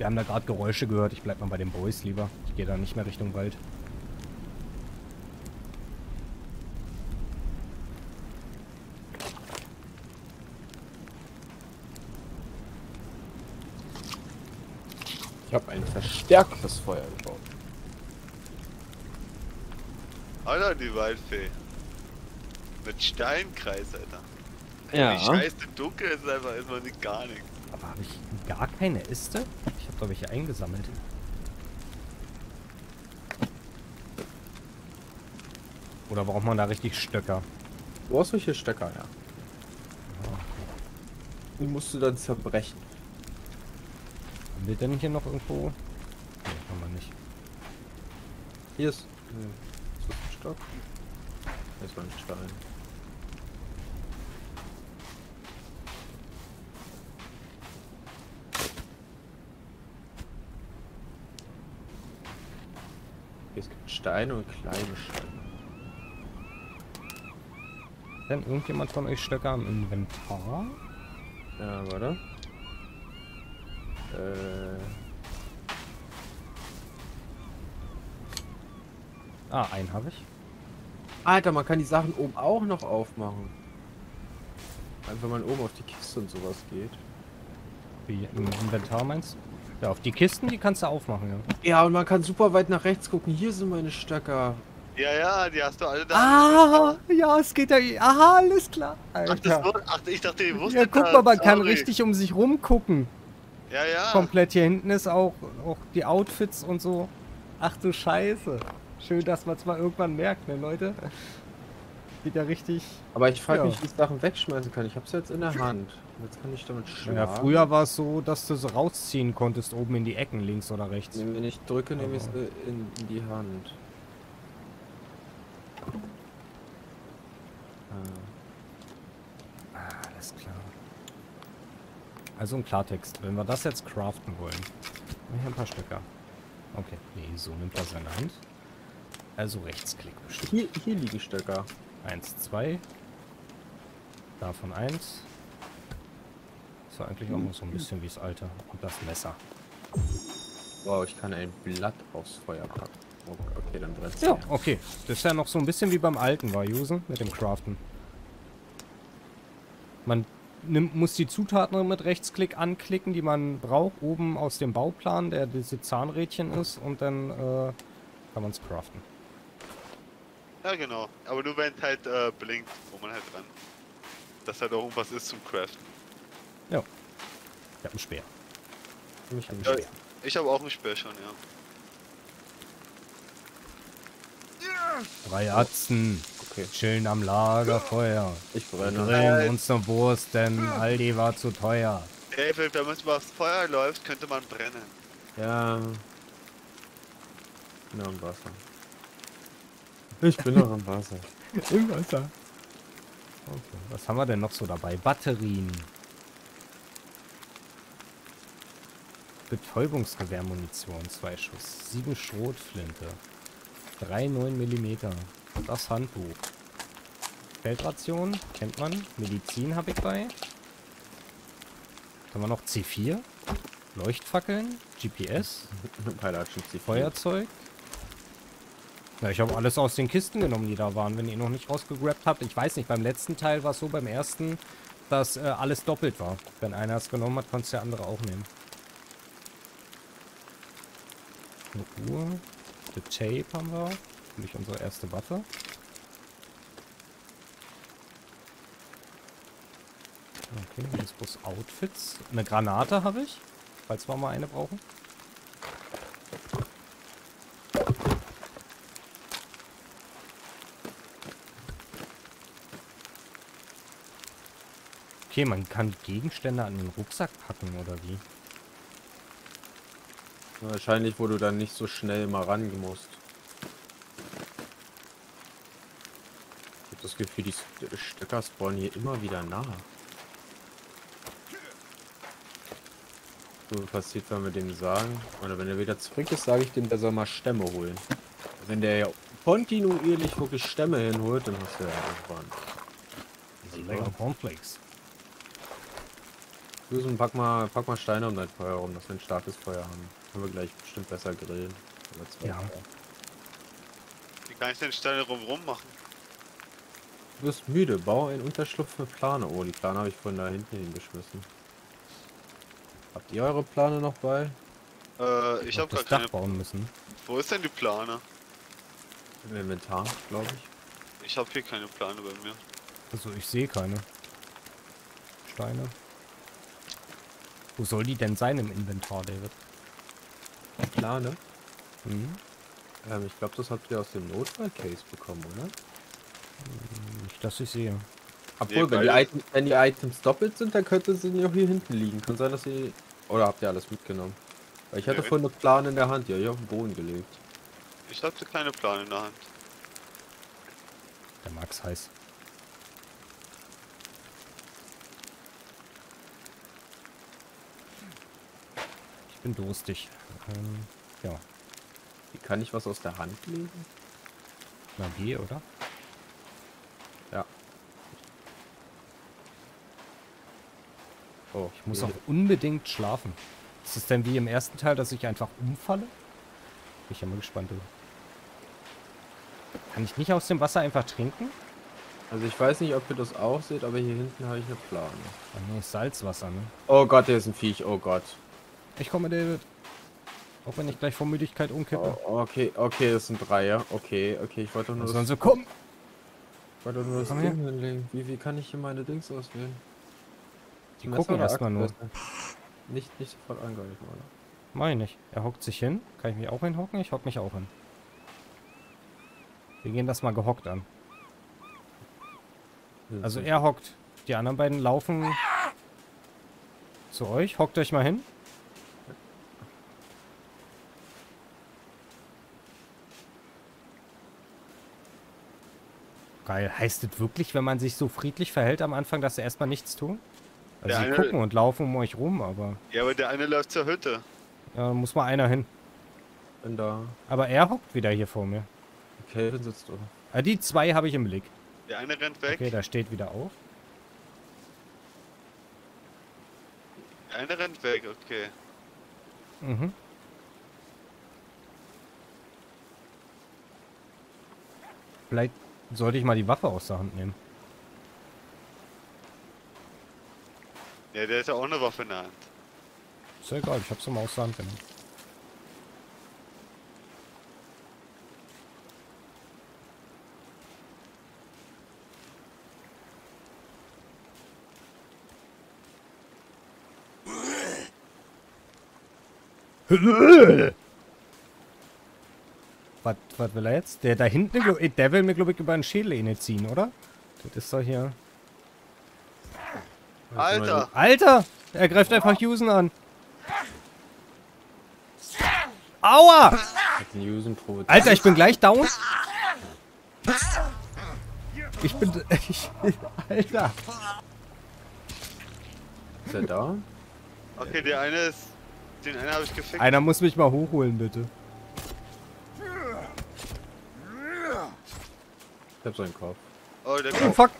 Wir haben da gerade Geräusche gehört. Ich bleib mal bei den Boys lieber. Ich gehe da nicht mehr Richtung Wald. Ich habe ein verstärktes Feuer gebaut. Alter, die Waldfee. Mit Steinkreis, Alter. Ja. Wie scheiße dunkel ist einfach ist man nicht gar nichts. Aber habe ich gar keine Äste? Da welche eingesammelt. Oder braucht man da richtig Stöcker? Du brauchst solche Stöcker, ja. Die musst du dann zerbrechen. Haben wir denn hier noch irgendwo? Nee, haben wir nicht. Hier ist. Hm, ist das ein Stock? Das war ein Stein. Hier ist Steine und kleine Steine. Denn irgendjemand von euch Stöcker im Inventar? Ja, warte. Äh. Ah, einen habe ich. Alter, man kann die Sachen oben auch noch aufmachen. Also wenn man oben auf die Kiste und sowas geht. Wie im Inventar meinst du? Ja, auf die Kisten, die kannst du aufmachen, ja. Ja, und man kann super weit nach rechts gucken. Hier sind meine Stöcker. Ja, ja, die hast du alle da. Ah, ja, es geht ja. Aha, alles klar. Ach, das Alter. wurde, ach, ich dachte, ihr wusstet Ja, guck mal, man kann Sorry. richtig um sich rumgucken. Ja, ja. Komplett hier hinten ist auch, auch die Outfits und so. Ach du Scheiße. Schön, dass man es mal irgendwann merkt, ne, Leute? Geht ja richtig. Aber ich frage Ja. mich, wie ich Sachen wegschmeißen kann. Ich hab's jetzt in der Hand. Jetzt kann ich damit schlagen. Ja, früher war es so, dass du so rausziehen konntest, oben in die Ecken, links oder rechts. Wenn ich drücke, nehme ich es in, in die Hand. Ah. Ah, alles klar. Also im Klartext, wenn wir das jetzt craften wollen. Hier ein paar Stöcker. Okay, nee, so nimmt er seine Hand. Also Rechtsklick bestimmt. Hier, hier liegen Stöcker. Eins, zwei. Davon eins. So eigentlich auch noch so ein bisschen wie das alte. Und das Messer. Wow, ich kann ein Blatt aufs Feuer packen. Okay, dann brennt's. Ja, okay. Das ist ja noch so ein bisschen wie beim alten war, Jusen, mit dem Craften. Man nimmt, muss die Zutaten mit Rechtsklick anklicken, die man braucht, oben aus dem Bauplan, der diese Zahnrädchen ist, und dann äh, kann man es craften. Ja, genau. Aber nur wenn es halt äh, blinkt, wo man halt dran. Dass halt auch irgendwas ist zum Craften. Ich habe einen Speer. Ich hab einen Ja, Speer. ich habe auch ein Speer schon, ja. Drei Atzen, Okay, chillen am Lagerfeuer. ich Wir brenne. grillen uns eine Wurst, denn Aldi war zu teuer. Ey, wenn man über das Feuer läuft, könnte man brennen. Ja. Bin am Wasser. Ich bin noch am Wasser. Im Wasser. Okay. Was haben wir denn noch so dabei? Batterien. Betäubungsgewehrmunition, zwei Schuss. Sieben Schrotflinte. Drei 9 mm. Das Handbuch. Feldration, kennt man. Medizin habe ich bei. Haben wir noch C4. Leuchtfackeln. GPS. Feuerzeug. Ja, ich habe alles aus den Kisten genommen, die da waren, wenn ihr noch nicht rausgegrabt habt. Ich weiß nicht, beim letzten Teil war es so, beim ersten, dass äh, alles doppelt war. Wenn einer es genommen hat, konnte der andere auch nehmen. Eine Uhr. The Tape haben wir. Natürlich unsere erste Waffe. Okay, hier ist bloß Outfits. Eine Granate habe ich, falls wir mal eine brauchen. Okay, man kann Gegenstände an den Rucksack packen, oder wie? Wahrscheinlich, wo du dann nicht so schnell mal ran musst. Ich habe das Gefühl, die St- Stöcker spawnen hier immer wieder nah. So passiert, wenn wir dem sagen, oder wenn er wieder zurück ist, sage ich dem, der soll mal Stämme holen. Wenn der ja kontinuierlich wirklich Stämme hinholt, dann hast du ja irgendwann. Lecker Cornflakes. Susan, pack mal, pack mal Steine um dein Feuer rum, dass wir ein starkes Feuer haben. Können wir gleich bestimmt besser grillen. Ja. Feuer. Wie kann ich den Steine rumrum machen? Du bist müde, bau einen Unterschlupf für Plane. Oh, die Plane habe ich von da hinten hingeschmissen. Habt ihr eure Plane noch bei? Äh, ich Noch habe gar das Dach keine. bauen müssen. Wo ist denn die Plane? Im Inventar, glaube ich. Ich habe hier keine Plane bei mir. Also ich sehe keine Steine. Wo soll die denn sein im Inventar, David? Plane? Hm? Ähm, ich glaube, das habt ihr aus dem Notfall-Case bekommen, oder? Nicht, dass ich sehe. Obwohl, Nee, wenn, die Items, wenn die Items doppelt sind, dann könnte sie ja auch hier hinten liegen. Kann sein, dass sie... Oder habt ihr alles mitgenommen? Weil ich hatte Nee. vorhin eine Plane in der Hand, die hab ich auf den Boden gelegt. Ich hatte keine Plane in der Hand. Der Max heiß. Ich bin durstig. Ähm, ja, Wie kann ich was aus der Hand legen? na geh, oder? Ja. Oh, Ich muss auch unbedingt schlafen. Ist es denn wie im ersten Teil, dass ich einfach umfalle? Bin ich ja mal gespannt. du. Kann ich nicht aus dem Wasser einfach trinken? Also ich weiß nicht, ob ihr das auch seht, aber hier hinten habe ich eine Plane. Ah, nee, Salzwasser, ne? Oh Gott, hier ist ein Viech, oh Gott. Ich komme, David. Auch wenn ich gleich vor Müdigkeit umkippe. Oh, okay, okay, das sind drei, ja. Okay, okay, ich wollte nur Also das, dann so, komm! ich wollte nur das Komm Ding hinlegen. Wie, wie kann ich hier meine Dings auswählen? Die Messer gucken erstmal nur. Nicht, nicht sofort angreifen, oder? Mach ich nicht. Er hockt sich hin. Kann ich mich auch hinhocken? Ich hock mich auch hin. Wir gehen das mal gehockt an. Also er hockt. Die anderen beiden laufen zu euch. Hockt euch mal hin. Geil. Heißt das wirklich, wenn man sich so friedlich verhält am Anfang, dass sie erstmal nichts tun? Also Der sie eine- gucken und laufen um euch rum, aber Ja, aber der eine läuft zur Hütte. ja, da muss mal einer hin. bin da. Aber er hockt wieder hier vor mir. Kelvin sitzt da. Ah, die zwei habe ich im Blick. Der eine rennt weg. Okay, da steht wieder auf. Der eine rennt weg, okay. Mhm. Vielleicht sollte ich mal die Waffe aus der Hand nehmen. Ja, der hat ja auch eine Waffe in der Hand. Ist ja egal, ich hab's mal aus der Hand genommen. Was, was will er jetzt? Der da hinten, der will mir, glaube ich, über den Schädel inne ziehen, oder? Das ist doch hier... Alter! Alter! Er greift einfach Houston an. Aua! Alter, ich bin gleich down. Ich bin... Ich, Alter. Ist er da? Okay, der eine ist. Den einen habe ich gefickt. Einer muss mich mal hochholen, bitte. Ich hab seinen Kopf. Oh, der Oh, kommt. fuck.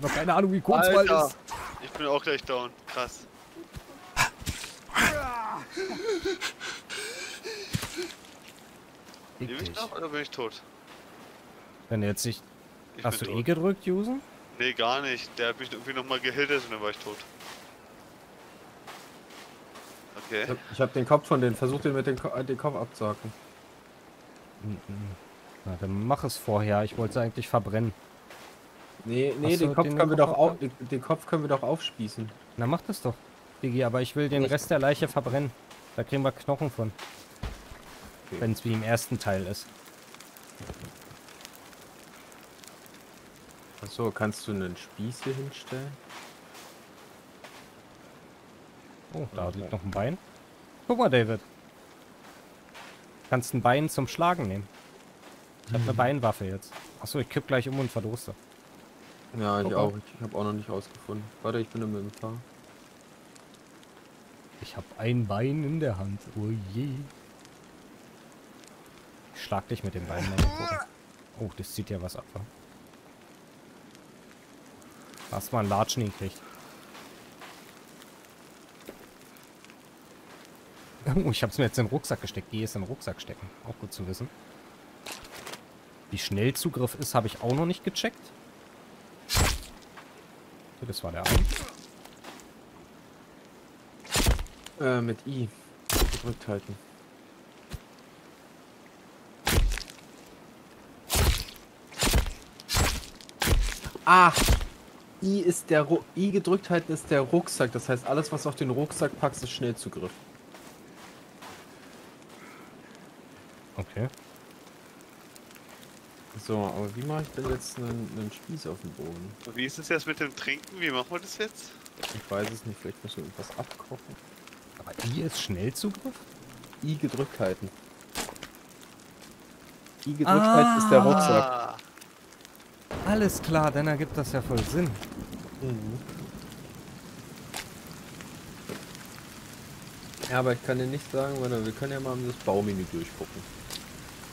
Noch keine Ahnung, wie Kurzwall Alter! ist. Ich bin auch gleich down. Krass. Lebe ich noch oder bin ich tot? Wenn jetzt nicht... Ich Hast du eh tot. gedrückt, Jusen? Nee, gar nicht. Der hat mich irgendwie nochmal gehittet und dann war ich tot. Okay. Ich hab, ich hab den Kopf von denen, versucht den mit dem Ko den Kopf abzuhacken. Na, dann mach es vorher. Ich wollte es eigentlich verbrennen. Nee, nee, den Kopf den können wir Kopf doch auf, den, den Kopf können wir doch aufspießen. Na, mach das doch. Digi, aber ich will den Nicht. Rest der Leiche verbrennen. Da kriegen wir Knochen von. Okay. Wenn es wie im ersten Teil ist. Achso, kannst du einen Spieß hier hinstellen? Oh, da Ja, liegt noch ein Bein. Guck mal, David. Kannst ein Bein zum Schlagen nehmen. Ich habe eine Beinwaffe jetzt. Achso, ich kipp gleich um und verdurste. Ja, ich Guck auch. Ich habe auch noch nicht rausgefunden. Warte, ich bin im Inventar. Ich habe ein Bein in der Hand. Oh je. Ich schlag dich mit dem Bein. Mal. Oh, das zieht ja was ab. wa? Hast mal einen Latschen gekriegt. Oh, ich habe es mir jetzt in den Rucksack gesteckt. Geh es in den Rucksack stecken. Auch gut zu wissen. Wie schnell Zugriff ist, habe ich auch noch nicht gecheckt. Okay, das war der Arm. Äh, mit I. Gedrückt halten. Ah! I ist der Ru I gedrückt halten ist der Rucksack. Das heißt, alles, was auf den Rucksack packst, ist Schnellzugriff. Okay. So, aber wie mache ich denn jetzt einen, einen Spieß auf dem Boden? Und wie ist es jetzt mit dem Trinken? Wie machen wir das jetzt? Ich weiß es nicht, vielleicht muss ich irgendwas abkochen. Aber I ist Schnellzugriff? I gedrückt halten. I gedrückt halten ist der Rucksack. Ah, Alles klar, dann ergibt das ja voll Sinn. Mhm. Ja, aber ich kann dir nicht sagen, weil wir können ja mal das Baumenü durchgucken.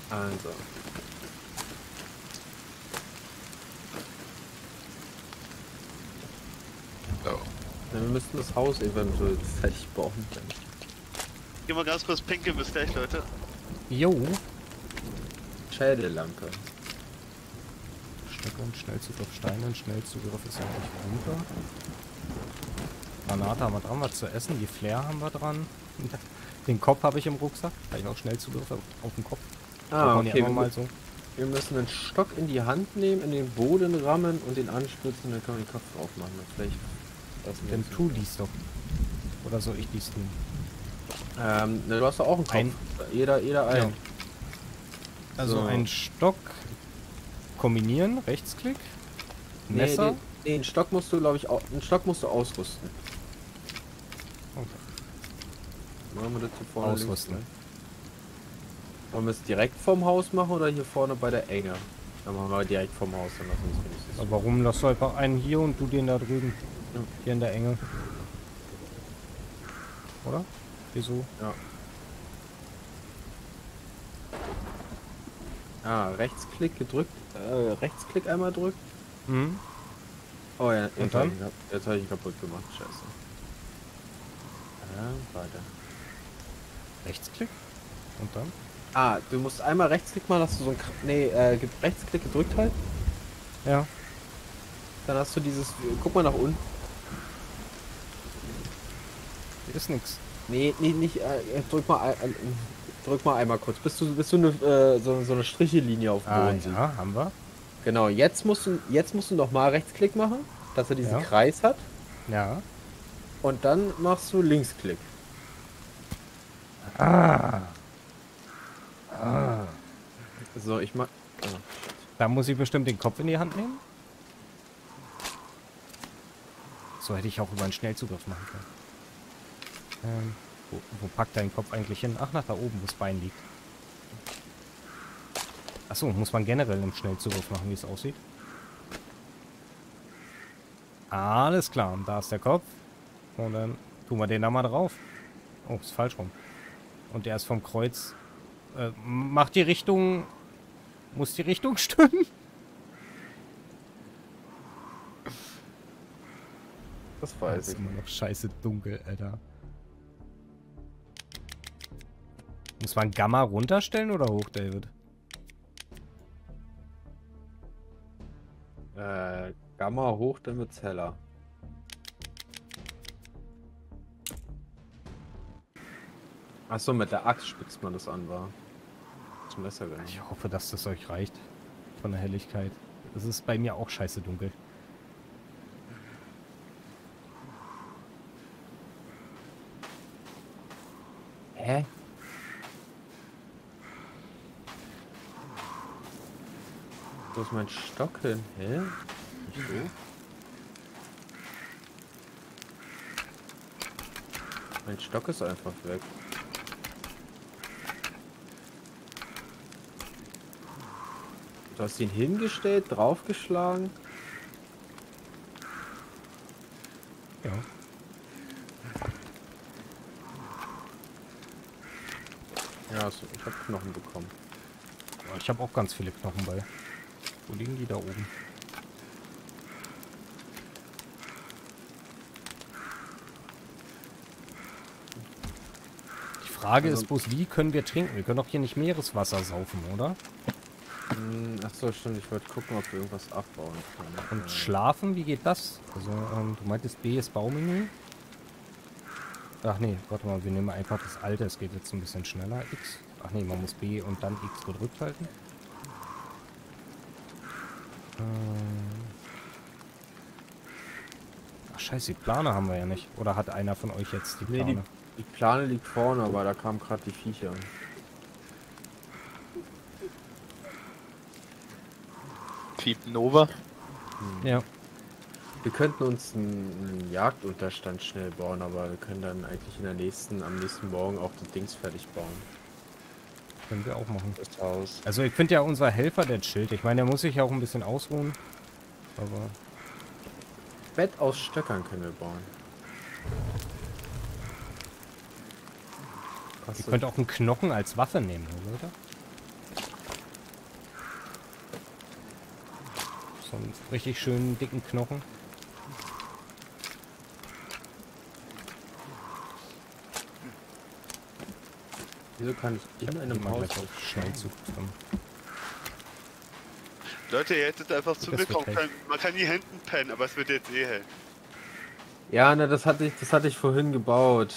Also. Wir müssten das Haus eventuell fertig bauen. geh mal ganz kurz pinkeln, bis gleich, Leute. Jo. Schädellampe. Stöcke und Schnellzugriff Steine und Schnellzugriff ist ja nicht runter. Granate haben wir dran, was zu essen. Die Flair haben wir dran. Den Kopf habe ich im Rucksack. Habe ich auch Schnellzugriff auf auf den Kopf. Ah, okay. Wir, mal so. wir müssen einen Stock in die Hand nehmen, in den Boden rammen und den anstürzen, dann können wir den Kopf drauf machen. Vielleicht. Dann tu dies doch. Oder soll ich dies tun? Ähm, ne, du hast doch auch einen Kopf. Ein- Jeder, jeder ein. Ja. Also So. ein Stock kombinieren, Rechtsklick, Nee, Messer. den, den Stock musst du, glaube ich, au- einen Stock musst du ausrüsten. Okay. Machen wir das hier vorne links, Ausrüsten. ne? Wollen wir es direkt vom Haus machen oder hier vorne bei der Enge? Dann machen wir direkt vom Haus, dann lass uns wenigstens. Aber warum lass du einfach einen hier und du den da drüben? Hier in der Enge. Oder? Hier so. Ja. Ah, Rechtsklick gedrückt, äh, Rechtsklick einmal drückt. Mhm. Oh ja, jetzt Und habe dann? ich, jetzt hab ich ihn kaputt gemacht, scheiße. Ja, weiter. Rechtsklick. Und dann? Ah, du musst einmal Rechtsklick machen, dass du so ein, nee, äh, Rechtsklick gedrückt halt. Ja. Dann hast du dieses, guck mal nach unten. Hier ist nix. Nee, nee, nicht, äh, drück mal, ein- drück mal einmal kurz, bis du, bis du eine, äh, so, so eine Strichelinie auf dem Ah, Boden ja, haben wir. Genau, jetzt musst du, jetzt musst du noch mal Rechtsklick machen, dass er diesen Ja. Kreis hat. Ja. Und dann machst du Linksklick. Ah. Ah. So, ich mach. Ah. Da muss ich bestimmt den Kopf in die Hand nehmen. So hätte ich auch über einen Schnellzugriff machen können. Ähm, wo, wo packt dein Kopf eigentlich hin? Ach, nach da oben, wo das Bein liegt. Achso, muss man generell im Schnellzugriff machen, wie es aussieht. Alles klar, und da ist der Kopf. Und dann tun wir den da mal drauf. Oh, ist falsch rum. Und der ist vom Kreuz. Äh, macht die Richtung. Muss die Richtung stimmen? Das Das weiß ist ich. immer noch scheiße dunkel, Alter. Muss man Gamma runterstellen oder hoch, David? Äh, Gamma hoch, dann wird's heller. Achso, mit der Axt spitzt man das an, war. Zum Messer. Ich hoffe, dass das euch reicht. Von der Helligkeit. Es ist bei mir auch scheiße dunkel. Ist mein Stock hin? Hä? So? Mein Stock ist einfach weg. Du hast ihn hingestellt, draufgeschlagen. Ja. Ja, ich habe Knochen bekommen. Ich habe auch ganz viele Knochen bei. Wo liegen die da oben? Die Frage also, ist bloß, wie können wir trinken? Wir können doch hier nicht Meereswasser saufen, oder? Hm, Achso, stimmt. Ich wollte gucken, ob wir irgendwas abbauen können. Und schlafen, wie geht das? Also, ähm, du meintest, B ist Baumenü. Ach nee, warte mal, wir nehmen einfach das alte. Es geht jetzt ein bisschen schneller. X. Ach nee, man muss B und dann X gedrückt halten. Ähm. Ach scheiße, die Plane haben wir ja nicht. Oder hat einer von euch jetzt die Nee, Plane? die, die Plane liegt vorne, aber da kamen gerade die Viecher. Typ Nova. Ja, Wir könnten uns einen, einen Jagdunterstand schnell bauen, aber wir können dann eigentlich in der nächsten, am nächsten Morgen auch die Dings fertig bauen. Können wir auch machen. Das Haus. Also ich finde ja unser Helfer, der chillt. Ich meine, der muss sich ja auch ein bisschen ausruhen. Aber Bett aus Stöckern können wir bauen. ihr Kostet- könnt auch einen Knochen als Waffe nehmen, oder? So einen richtig schönen dicken Knochen. Wieso kann ich in einem Haus auf Schnellzug drin. Leute, ihr hättet einfach zu mir kommen hell. können. Man kann die Händen pennen, aber es wird jetzt eh hell. Ja, ne, das hatte ich, das hatte ich vorhin gebaut.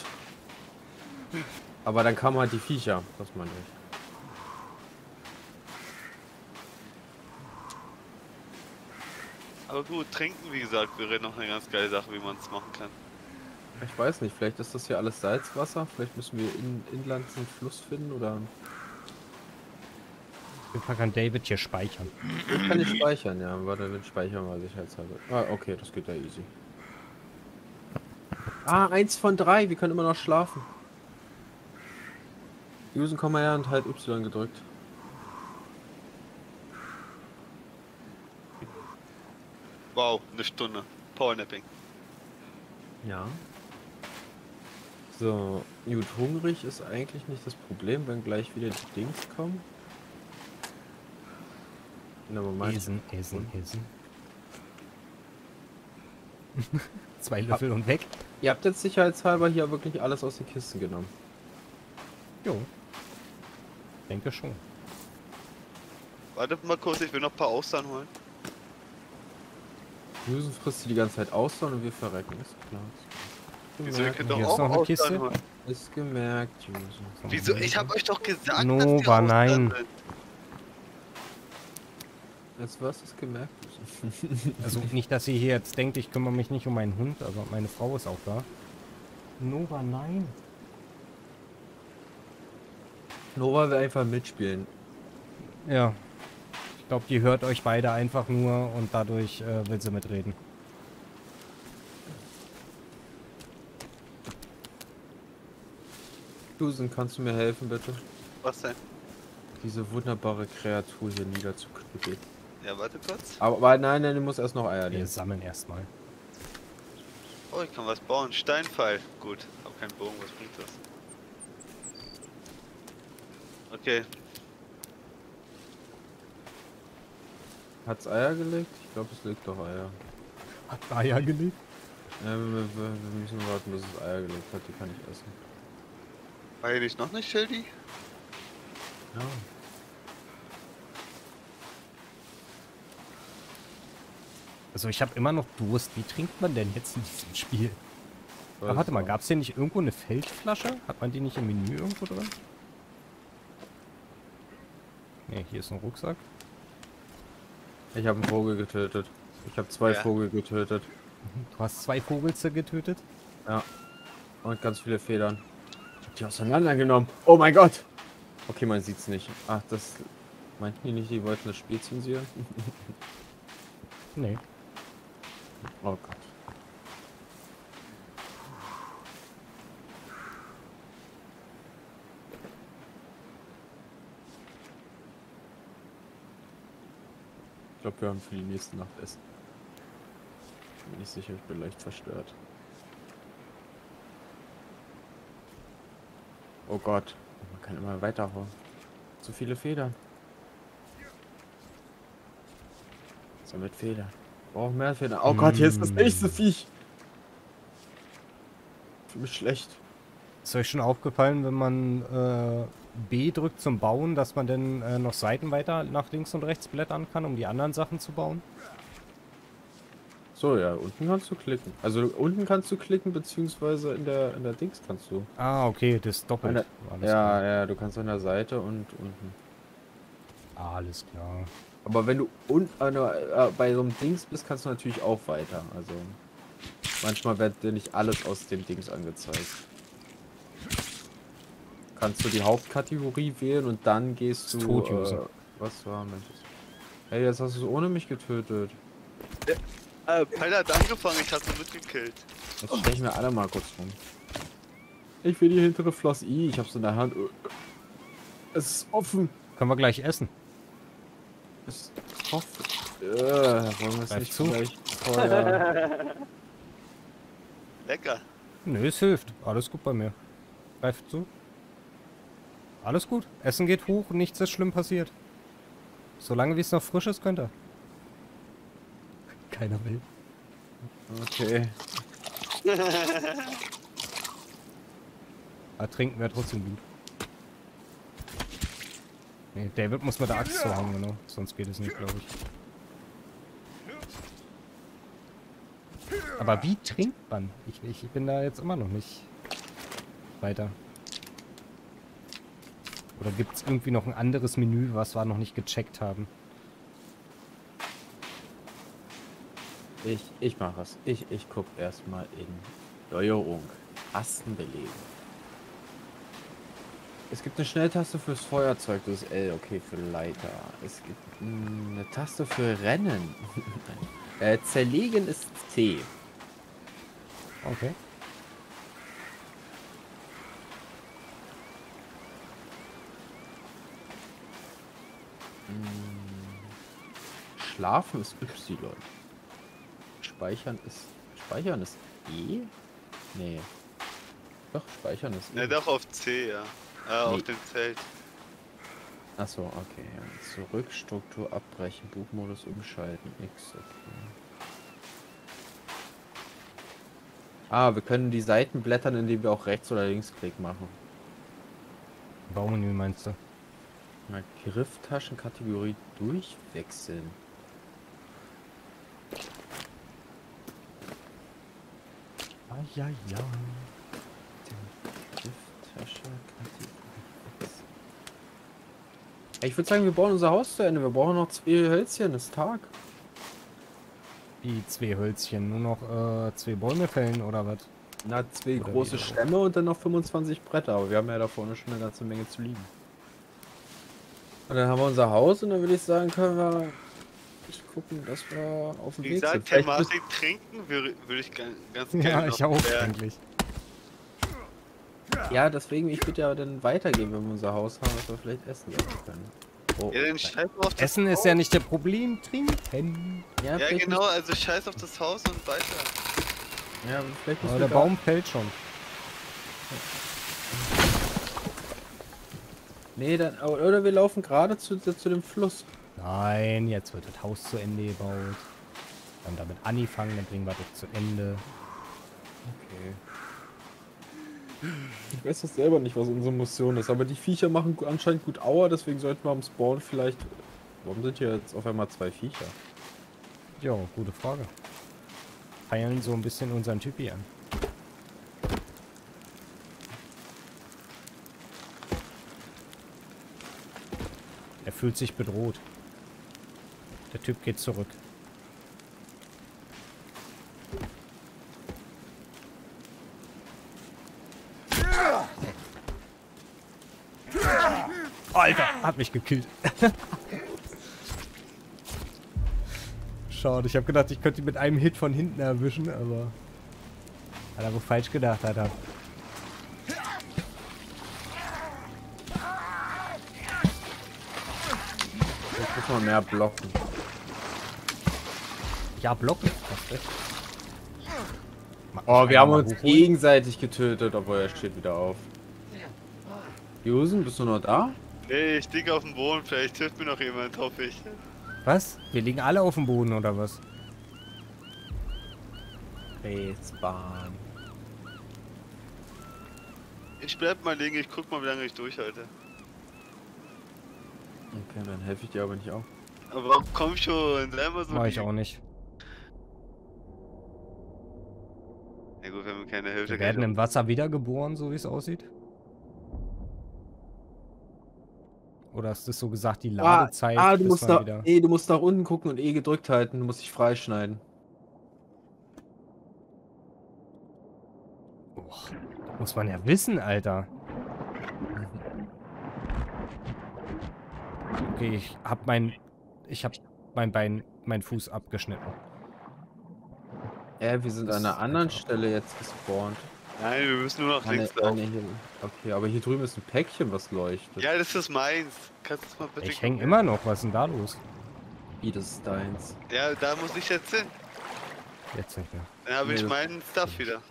Aber dann kamen halt die Viecher, das meine ich. Aber gut, trinken, wie gesagt, wäre noch eine ganz geile Sache, wie man es machen kann. Ich weiß nicht, vielleicht ist das hier alles Salzwasser, vielleicht müssen wir in, inland einen Fluss finden oder Auf jeden Fall kann David hier speichern. ich kann ich speichern, ja, warte, wir speichern mal sicherheitshalber. Ah, okay, das geht ja easy. Ah, eins von drei, wir können immer noch schlafen. Usen, komm mal her und halt Y gedrückt. Wow, eine Stunde. Powernapping. Ja. So, gut, hungrig ist eigentlich nicht das Problem, wenn gleich wieder die Dings kommen. Na, Moment. Essen, essen, essen. Zwei Löffel und weg. Ihr habt jetzt sicherheitshalber hier wirklich alles aus den Kisten genommen. Jo. Denke schon. Wartet mal kurz, ich will noch ein paar Austern holen. Usen frisst die ganze Zeit Austern und wir verrecken, ist klar. Ist Wieso, ihr könnt doch auch noch eine Kiste. ist gemerkt, Usen. Wieso? Ich hab euch doch gesagt, dass Nova, Austern nein. sind. Jetzt was ist gemerkt? Also nicht, dass ihr hier jetzt denkt, ich kümmere mich nicht um meinen Hund, aber meine Frau ist auch da. Nova, nein. Nova will einfach mitspielen. Ja. Ich glaube, die hört euch beide einfach nur und dadurch äh, will sie mitreden. Usen, kannst du mir helfen, bitte? Was denn? Diese wunderbare Kreatur hier niederzuknüppeln. Ja, warte kurz. Aber, aber nein, nein, du musst erst noch Eier Wir nehmen. sammeln erstmal. Oh, ich kann was bauen. Steinpfeil. Gut, hab keinen Bogen, was bringt das? Okay, Hat's Eier gelegt? Ich glaube, es legt doch Eier. Hat Eier gelegt? Ja, wir, wir, wir müssen warten, bis es Eier gelegt hat. Die kann ich essen. War hier nicht noch eine Sheldy? Ja. Also ich habe immer noch Durst. Wie trinkt man denn jetzt in diesem Spiel? Weiß Ah, warte mal, gab es hier nicht irgendwo eine Feldflasche? Hat man die nicht im Menü irgendwo drin? Ne, hier ist ein Rucksack. Ich habe einen Vogel getötet. Ich habe zwei Ja. Vogel getötet. Du hast zwei Vogelze getötet? Ja. Und ganz viele Federn. Ich die auseinandergenommen. Oh mein Gott! Okay, man sieht's nicht. Ach, das. Meinten die nicht, die wollten das Spiel zensieren? Nee. Oh Gott. Ich glaube, wir haben für die nächste Nacht Essen. Bin nicht sicher, ich bin leicht verstört. Oh Gott. Man kann immer weiterhauen. Zu viele Federn. Sammelt Federn. Brauchen mehr Federn. Oh Gott, hier ist das nächste Viech. Fühl mich schlecht. Ist euch schon aufgefallen, wenn man äh, B drückt zum Bauen, dass man dann äh, noch Seiten weiter nach links und rechts blättern kann, um die anderen Sachen zu bauen? So, ja, unten kannst du klicken. Also unten kannst du klicken, beziehungsweise in der, in der Dings kannst du. Ah, okay, das doppelt. der, Alles ja, klar. ja, du kannst an der Seite und unten. Alles klar. Aber wenn du un, äh, bei so einem Dings bist, kannst du natürlich auch weiter. Also manchmal wird dir nicht alles aus dem Dings angezeigt. Kannst du die Hauptkategorie wählen und dann gehst du. Das Todjusen. Äh, was war Mensch? Hey, jetzt hast du es ohne mich getötet. Äh, Pfeil hat angefangen, ich hab ihn mitgekillt. Jetzt stechen wir alle mal kurz rum. Ich will die hintere Floss I, ich hab's in der Hand. Es ist offen. Können wir gleich essen. Es ist offen. Äh, wollen wir es nicht zu. Feuer? Lecker. Nö, es hilft. Alles gut bei mir. Greift zu. Alles gut. Essen geht hoch, nichts ist schlimm passiert. Solange wie es noch frisch ist, könnt ihr. Keiner will. Okay. Aber trinken wäre trotzdem gut. Nee, David muss mit der Axt zuhauen, genau. Sonst geht es nicht, glaube ich. Aber wie trinkt man? Ich, ich bin da jetzt immer noch nicht weiter. Oder gibt es irgendwie noch ein anderes Menü, was wir noch nicht gecheckt haben? Ich, ich mache es. Ich, ich guck erstmal in Steuerung. Tastenbelegen. Es gibt eine Schnelltaste fürs Feuerzeug, das ist L, okay, für Leiter. Es gibt eine Taste für Rennen. äh, zerlegen ist C. Okay. Schlafen ist Y. Speichern ist. Speichern ist E? Nee. Doch, speichern ist Ne, doch auf C, ja. Äh, auf Nee. dem Zelt. Achso, okay. Ja. Zurück, Struktur abbrechen, Buchmodus umschalten, X, okay. Ah, wir können die Seiten blättern, indem wir auch Rechts- oder Linksklick machen. Baumenü meinst du? Mal Grifftaschenkategorie durchwechseln. Ja, ja. Ich würde sagen, wir bauen unser Haus zu Ende. Wir brauchen noch zwei Hölzchen, ist Tag. Die zwei Hölzchen. Nur noch äh, zwei Bäume fällen oder was? Na, zwei Oder große? Stämme und dann noch 25 Bretter. Aber wir haben ja da vorne schon eine ganze Menge zu liegen. Und dann haben wir unser Haus und dann würde ich sagen, können wir nicht gucken, dass wir auf dem Wie Weg sind. gesagt, Vielleicht müssen- Thematik trinken würde würd ich ga- ganz gerne Ja, noch ich auch mehr- eigentlich. Ja, deswegen, ich würde ja dann weitergehen, wenn wir unser Haus haben, dass wir vielleicht essen gehen können. Oh, Ja, dann scheiß auf das Essen ist Haus. ja nicht der Problem. Trinken. ja, Ja, vielleicht genau, also scheiß auf das Haus und weiter. Ja, vielleicht Aber der Baum fällt schon. Nee, dann, oder wir laufen gerade zu, zu dem Fluss. Nein, jetzt wird das Haus zu Ende gebaut. Wir haben damit angefangen, dann bringen wir das zu Ende. Okay. Ich weiß das selber nicht, was unsere Mission ist, aber die Viecher machen anscheinend gut Aua, deswegen sollten wir am Spawn vielleicht. Warum sind hier jetzt auf einmal zwei Viecher? Ja, gute Frage. Feilen so ein bisschen unseren Typi an. Er fühlt sich bedroht. Der Typ geht zurück. Alter, hat mich gekillt. Schade, ich habe gedacht, ich könnte ihn mit einem Hit von hinten erwischen, aber... Hat er wohl falsch gedacht, hat er. Jetzt muss man mehr blocken. Ja, blocken. Oh, wir haben uns hochholen. gegenseitig getötet, obwohl er steht wieder auf. Jusen, bist du noch da? Nee, ich liege auf dem Boden, vielleicht hilft mir noch jemand, hoffe ich. Was? Wir liegen alle auf dem Boden, oder was? Respawn. Ich bleib mal liegen, ich guck mal, wie lange ich durchhalte. Okay, dann helfe ich dir aber nicht auch. Aber komm schon, sei mal so Mach ich auch nicht. Ja gut, wenn wir keine Hilfe Wir werden im Wasser wiedergeboren, so wie es aussieht. Oder ist das so gesagt, die Ladezeit? ah, du bis musst man nach, wieder... nee, du musst nach unten gucken und E gedrückt halten. Du musst dich freischneiden. Boah, muss man ja wissen, Alter. Okay, ich hab mein... Ich hab mein Bein, mein Fuß abgeschnitten. Äh, wir sind an einer anderen einfach- Stelle jetzt gespawnt. Nein, wir müssen nur nach Ah, nee, links laufen. okay, aber hier drüben ist ein Päckchen, was leuchtet. Ja, das ist meins. Kannst du das mal bitte Ich häng gucken? immer noch. Was ist denn da los? Wie, das ist deins. Ja, da muss ich jetzt hin. Jetzt nicht mehr. Dann habe Nee, ich das- meinen Stuff wieder.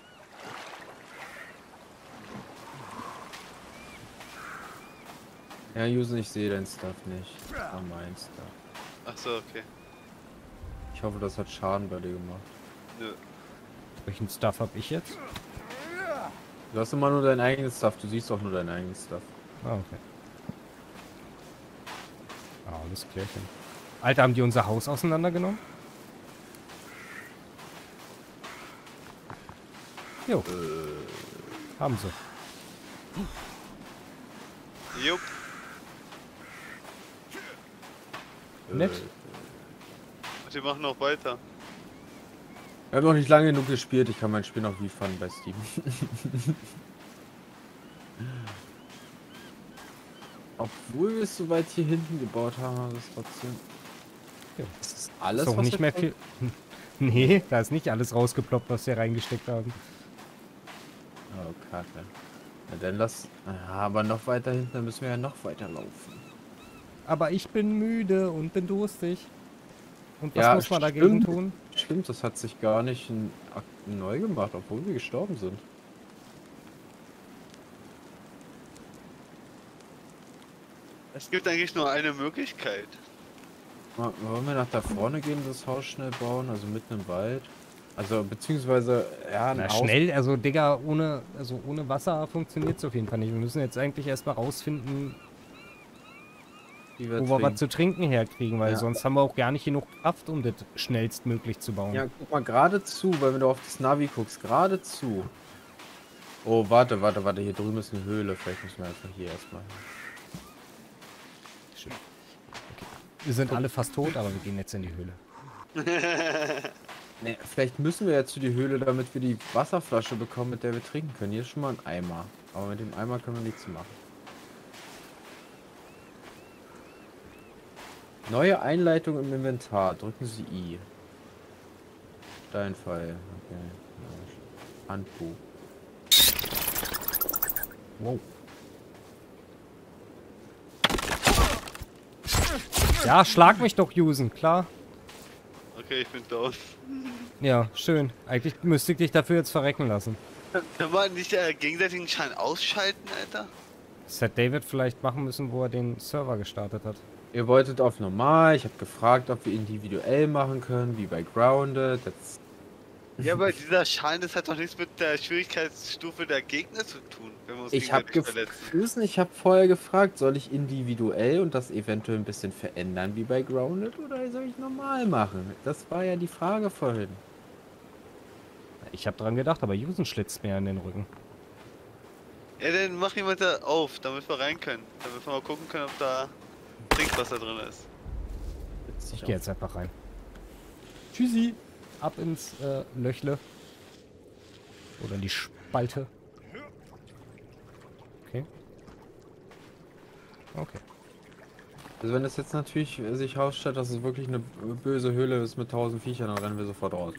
Ja, Jusen, ich sehe dein Stuff nicht. Ah, mein Stuff. Ach so, okay. Ich hoffe, das hat Schaden bei dir gemacht. Nö. Welchen Stuff hab ich jetzt? Du hast immer nur dein eigenes Stuff, du siehst auch nur dein eigenes Stuff. Ah, okay. Ah, alles klärchen. Alter, haben die unser Haus auseinandergenommen? Jo. Haben sie. Jupp. Nett. Und wir machen noch weiter. Wir haben noch nicht lange genug gespielt, ich kann mein Spiel noch liefern bei Steam. Obwohl wir es so weit hier hinten gebaut haben, haben wir es trotzdem. Ja. Das ist alles, ist was nicht mehr viel. Nee, da ist nicht alles rausgeploppt, was wir reingesteckt haben. Oh, Kacke. Na dann lass. Ah, aber noch weiter hinten, dann müssen wir ja noch weiter laufen. Aber ich bin müde und bin durstig. Und was Ja, muss man dagegen stimmt. tun? Stimmt, das hat sich gar nicht neu gemacht, obwohl wir gestorben sind. Es gibt eigentlich nur eine Möglichkeit. Mal- Wollen wir nach da vorne gehen, das Haus schnell bauen, also mitten im Wald? Also, beziehungsweise, ja, Na, Haus- schnell, also Digga, ohne, also ohne Wasser funktioniert es auf jeden Fall nicht. Wir müssen jetzt eigentlich erstmal rausfinden, die wo wir trinken. was zu trinken herkriegen, weil Ja. sonst haben wir auch gar nicht genug Kraft, um das schnellstmöglich zu bauen. Ja, guck mal geradezu, weil wenn du auf das Navi guckst, geradezu. Oh, warte, warte, warte, hier drüben ist eine Höhle. Vielleicht müssen wir einfach hier erstmal. hin. Wir sind alle fast tot, aber wir gehen jetzt in die Höhle. Ne, vielleicht müssen wir jetzt zu die Höhle, damit wir die Wasserflasche bekommen, mit der wir trinken können. Hier ist schon mal ein Eimer. Aber mit dem Eimer können wir nichts machen. Neue Einleitung im Inventar. Drücken Sie I. Steinpfeil. Okay. Handbuch. Wow. Ja, schlag mich doch, Jusen, klar. Okay, ich bin down. Ja, schön. Eigentlich müsste ich dich dafür jetzt verrecken lassen. Können wir nicht äh, gegenseitigen Schein ausschalten, Alter? Das hätte David vielleicht machen müssen, wo er den Server gestartet hat. Ihr wolltet auf normal. Ich habe gefragt, ob wir individuell machen können, wie bei Grounded. Das Ja, aber dieser Schein, das hat doch nichts mit der Schwierigkeitsstufe der Gegner zu tun, wenn wir uns Ich habe verletzen. ich habe vorher gefragt, soll ich individuell und das eventuell ein bisschen verändern wie bei Grounded oder soll ich normal machen? Das war ja die Frage vorhin. Ich habe dran gedacht, aber Jusen schlitzt mir in den Rücken. Ja, dann mach jemand da auf, damit wir rein können. Damit wir mal gucken können, ob da Trinkwasser drin ist. Ich gehe jetzt einfach rein. Tschüssi. Ab ins äh, Löchle. Oder in die Spalte. Okay. Okay. Also wenn es jetzt natürlich sich herausstellt, dass es wirklich eine böse Höhle ist mit tausend Viechern, dann rennen wir sofort raus.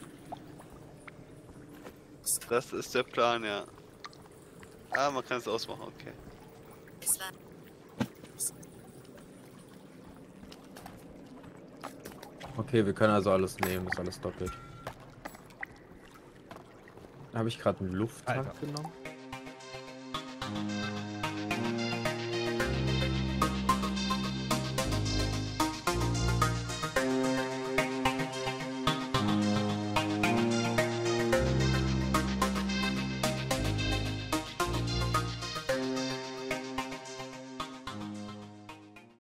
Das ist der Plan, ja. Ah, man kann es ausmachen, okay. Okay, wir können also alles nehmen, ist alles doppelt. Habe ich gerade einen Lufttank Alter. genommen?